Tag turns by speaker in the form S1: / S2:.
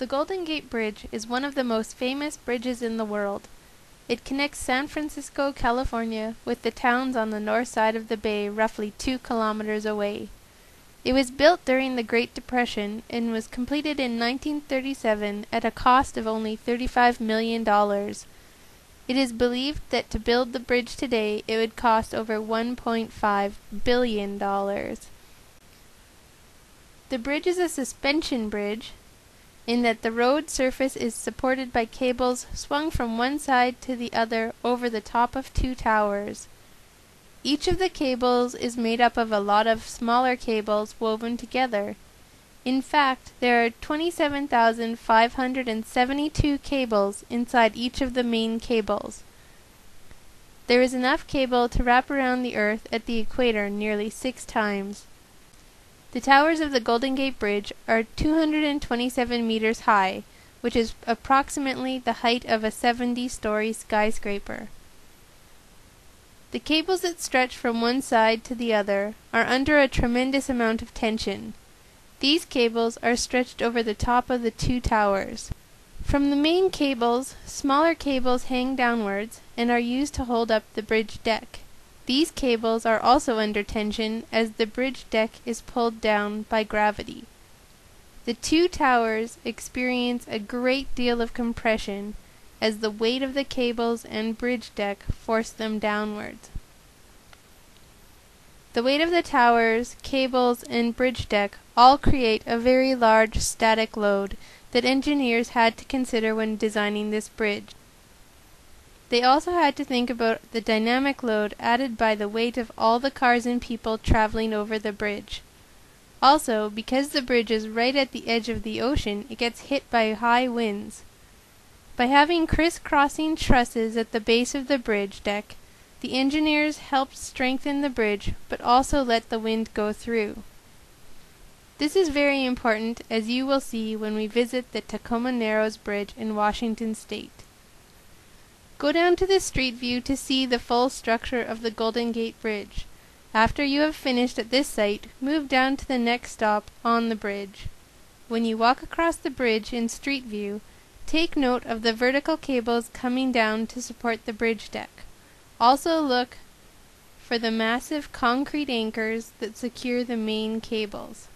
S1: The Golden Gate Bridge is one of the most famous bridges in the world. It connects San Francisco, California, with the towns on the north side of the bay roughly two kilometers away. It was built during the Great Depression and was completed in 1937 at a cost of only $35,000,000. It is believed that to build the bridge today it would cost over $1.5 billion. The bridge is a suspension bridge, in that the road surface is supported by cables swung from one side to the other over the top of two towers. Each of the cables is made up of a lot of smaller cables woven together. In fact, there are 27,572 cables inside each of the main cables. There is enough cable to wrap around the earth at the equator nearly six times. The towers of the Golden Gate Bridge are 227 meters high, which is approximately the height of a seventy story skyscraper. The cables that stretch from one side to the other are under a tremendous amount of tension. These cables are stretched over the top of the two towers. From the main cables smaller cables hang downwards and are used to hold up the bridge deck. These cables are also under tension as the bridge deck is pulled down by gravity. The two towers experience a great deal of compression as the weight of the cables and bridge deck force them downwards. The weight of the towers, cables, and bridge deck all create a very large static load that engineers had to consider when designing this bridge. They also had to think about the dynamic load added by the weight of all the cars and people traveling over the bridge. Also, because the bridge is right at the edge of the ocean it gets hit by high winds. By having crisscrossing trusses at the base of the bridge deck, the engineers helped strengthen the bridge but also let the wind go through. This is very important as you will see when we visit the Tacoma Narrows Bridge in Washington State. Go down to the street view to see the full structure of the Golden Gate Bridge. After you have finished at this site, move down to the next stop on the bridge. When you walk across the bridge in street view, take note of the vertical cables coming down to support the bridge deck. Also look for the massive concrete anchors that secure the main cables.